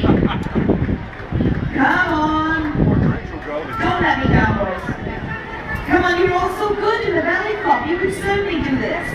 Come on. Don't let me down, boys. Come on, you're all so good in the ballet club. You could certainly do this.